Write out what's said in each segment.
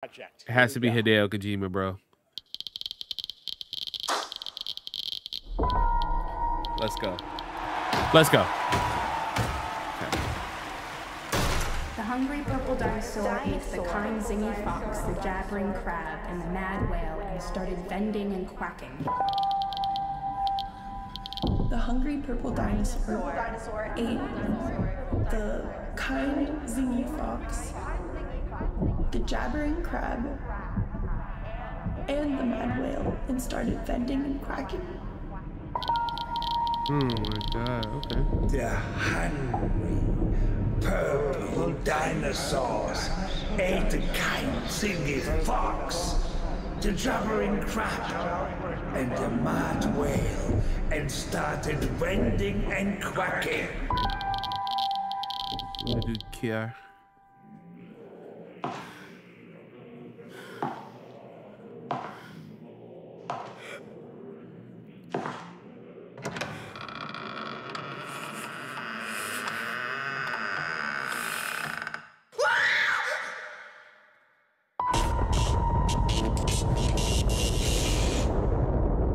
project. It has to be Hideo Kojima, bro. Let's go. Let's go. The hungry purple dinosaur ate the kind zingy fox, the jabbering crab, and the mad whale and started vending and quacking. The hungry purple dinosaur ate the kind zingy fox, the jabbering crab, and the mad whale and started vending and quacking. Oh my god, okay. The hungry purple dinosaurs ate the kind zingy fox, the jabbering crab, and the mad whale, and started vending and quacking. What do care?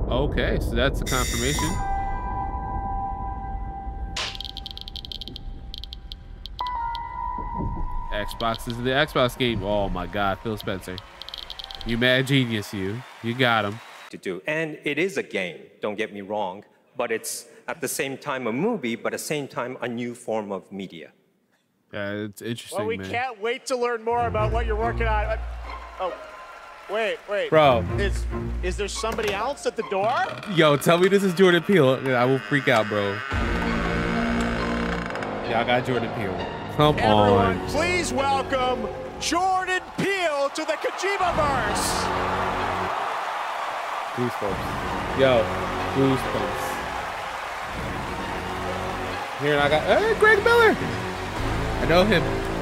Okay, so that's a confirmation. Xbox is the Xbox game. Oh my God, Phil Spencer. You mad genius, you. You got him. To do. And it is a game, don't get me wrong, but it's at the same time a movie, but at the same time a new form of media. Yeah, it's interesting, Well, we man. can't wait to learn more about what you're working on. Uh, Oh, wait, wait. Bro. Is is there somebody else at the door? Yo, tell me this is Jordan Peele. I will freak out, bro. Y'all got Jordan Peele. Come Everyone, on. please welcome Jordan Peele to the Kojima verse. Goosebumps. Yo, goosebumps. Here, and I got hey, Greg Miller. I know him.